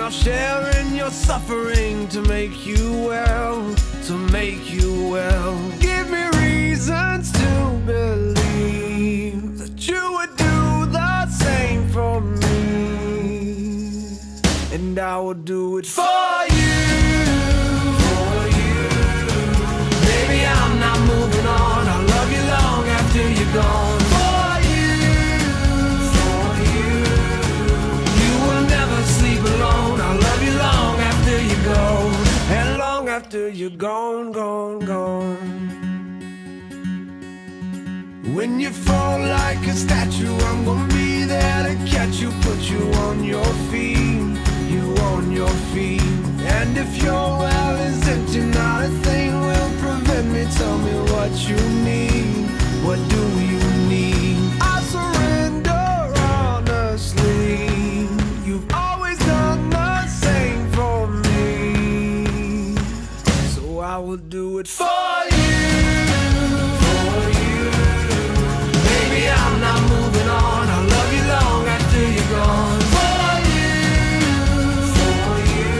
I'll share in your suffering to make you well To make you well. Give me reasons to believe That you would do the same for me. And I will do it for after you're gone, gone, gone when you fall like a statue, I'm gonna be there to catch you, put you on your feet, you on your feet. And if your will do it for you. For you. Baby, I'm not moving on. I'll love you long after you're gone. For you, for you.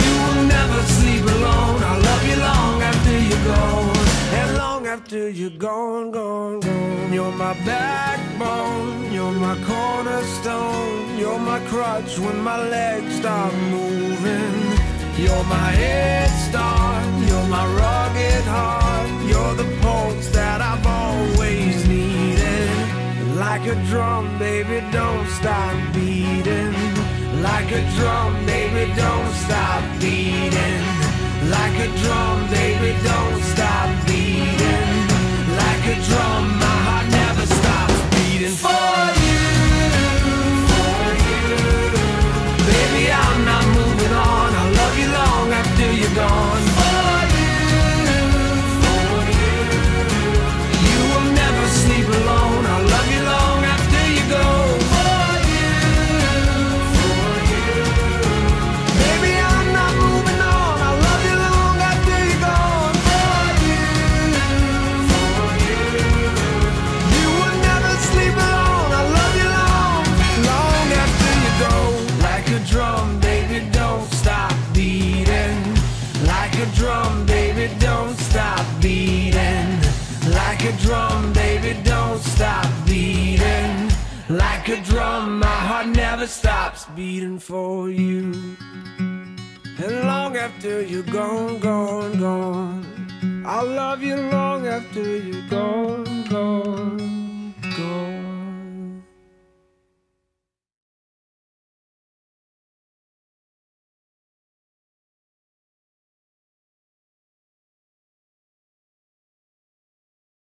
You will never sleep alone. I'll love you long after you're gone. And long after you're gone, gone, gone. You're my backbone. You're my cornerstone. You're my crutch when my legs stop moving. You're my head start. You're my rugged heart. You're the pulse that I've always needed. Like a drum, baby, don't stop beating. Like a drum, baby, don't stop beating. Like a drum, baby, don't stop a drum, my heart never stops beating for you. And long after you're gone, gone, gone. I'll love you long after you're gone.